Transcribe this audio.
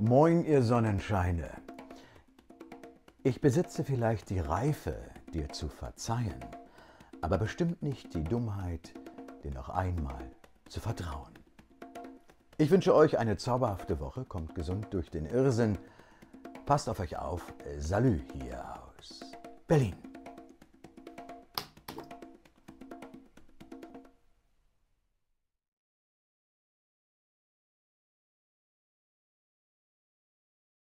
Moin, ihr Sonnenscheine. Ich besitze vielleicht die Reife, dir zu verzeihen, aber bestimmt nicht die Dummheit, dir noch einmal zu vertrauen. Ich wünsche euch eine zauberhafte Woche, kommt gesund durch den Irrsinn. Passt auf euch auf. Salü hier aus Berlin.